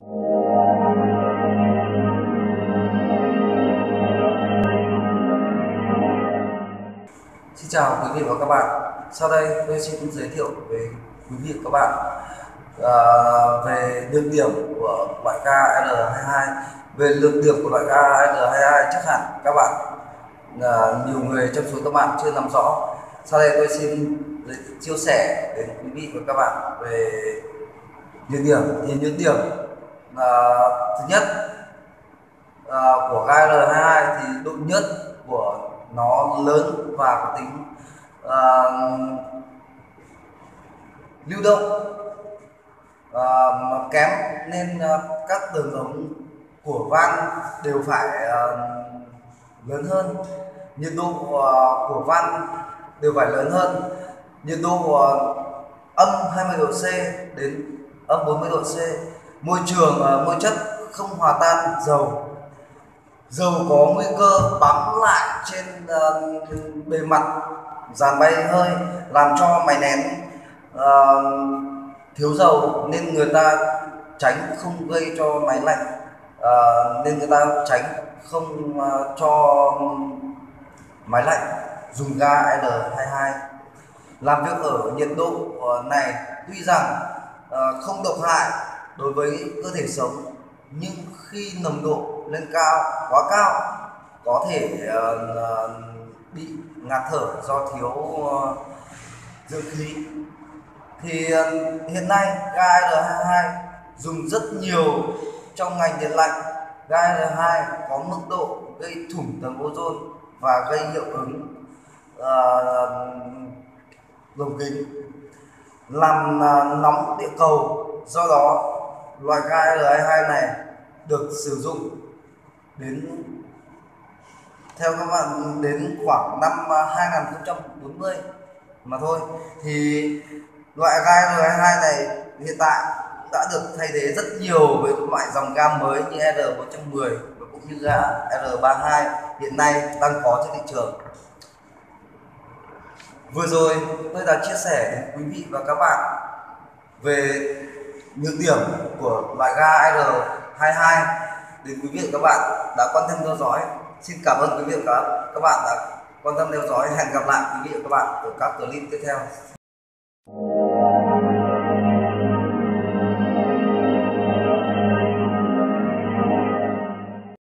Xin chào quý vị và các bạn. Sau đây tôi xin giới thiệu với quý vị và các bạn à, về nhược điểm của loại ga L22. Về nhược điểm của loại ga L22 chắc hẳn các bạn à, nhiều người trong số các bạn chưa nắm rõ. Sau đây tôi xin chia sẻ đến quý vị và các bạn về nhược điểm. Thì nhược điểm là thứ nhất à, của ga L22 thì độ nhớt của nó lớn và có tính uh, lưu động. Uh, nó kém nên uh, các đường ống của van đều phải uh, lớn hơn. Nhiệt độ uh, của van đều phải lớn hơn. Nhiệt độ uh, âm 20 độ C đến âm 40 độ C môi trường uh, môi chất không hòa tan dầu. Dầu có nguy cơ bám lại trên uh, bề mặt dàn bay hơi làm cho máy nén uh, thiếu dầu nên người ta tránh không gây cho máy lạnh uh, nên người ta tránh không uh, cho máy lạnh. Dùng ga L22 làm việc ở nhiệt độ này tuy rằng uh, không độc hại đối với cơ thể sống nhưng khi nồng độ lên cao quá cao có thể uh, bị ngạt thở do thiếu uh, dưỡng khí. Thì uh, hiện nay ga L22 dùng rất nhiều trong ngành điện lạnh. Ga L2 có mức độ gây thủng tầng ozone và gây hiệu ứng uh, lồng kính làm uh, nóng địa cầu. Do đó loại ga L22 này được sử dụng đến, theo các bạn, đến khoảng năm à, 2040 mà thôi. Thì loại ga R22 này hiện tại đã được thay thế rất nhiều với loại dòng ga mới như R110 và cũng như R32 hiện nay đang có trên thị trường. Vừa rồi tôi đã chia sẻ đến quý vị và các bạn về nhược điểm của loại ga R22 đến quý vị và các bạn đã quan tâm theo dõi. Xin cảm ơn quý vị và các bạn đã quan tâm theo dõi. Hẹn gặp lại quý vị và các bạn ở các clip tiếp theo.